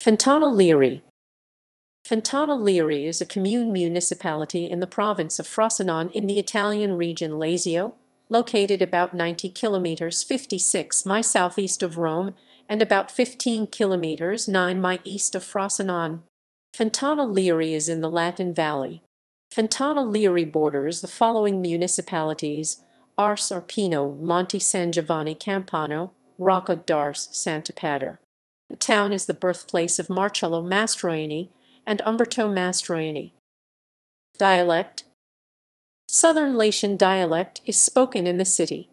Fontana Liri Fontana Liri is a comune municipality in the province of Frosinone in the Italian region Lazio, located about 90 kilometers 56 mi southeast of Rome and about 15 kilometers 9 mi east of Frosinone. Fontana Liri is in the Latin Valley. Fontana Liri borders the following municipalities: Arce Arpino, Monte San Giovanni Campano, Rocca d'Arce, Santopadre. The town is the birthplace of Marcello Mastroianni and Umberto Mastroianni. Dialect Southern Latian dialect is spoken in the city.